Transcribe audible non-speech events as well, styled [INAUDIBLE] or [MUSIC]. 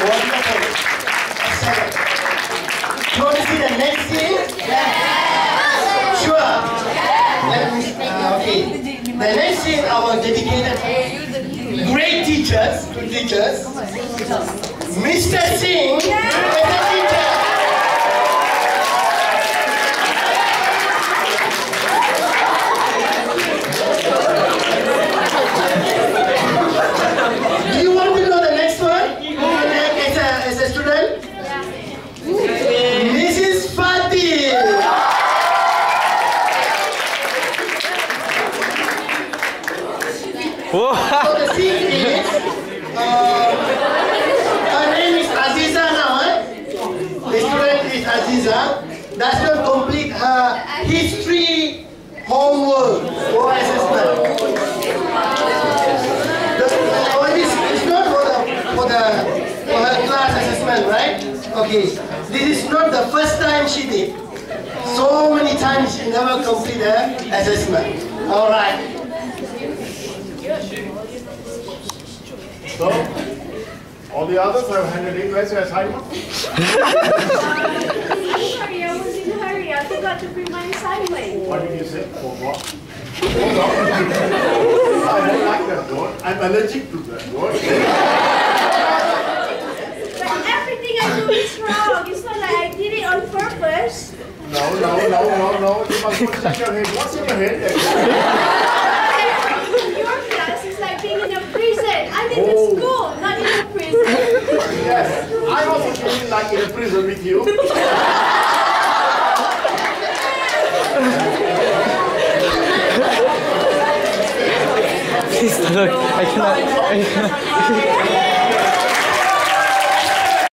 Wonderful. You want to see the next scene? Yeah. Sure. Me, uh, okay. The next scene, our dedicated great teachers, good teachers. Mr. Singh is a teacher. Do you want to know the next one? As a, as a student? Mrs. Fatin. So the scene is, uh, her name is Azzizah now, eh? The student is Azzizah. Does not complete her history homework or assessment. The, all this is not for the, for the for her class assessment, right? Okay. This is not the first time she did. So many times she never complete her assessment. All right. So, all the others have handed in. Where's your assignment? Sorry, I was in a hurry. I forgot to bring my assignment. What did you say? For what? I don't like that word. I'm allergic to that word. But everything I do is wrong. It's not like I did it on purpose. No, no, no, no, no. You must put it in your head. What's in your head? Your class is like being in a prison. I'm in Oh. the school, not in a prison. [LAUGHS] Yes. I also feel like in a prison with you. Please look. I cannot. I cannot. [LAUGHS]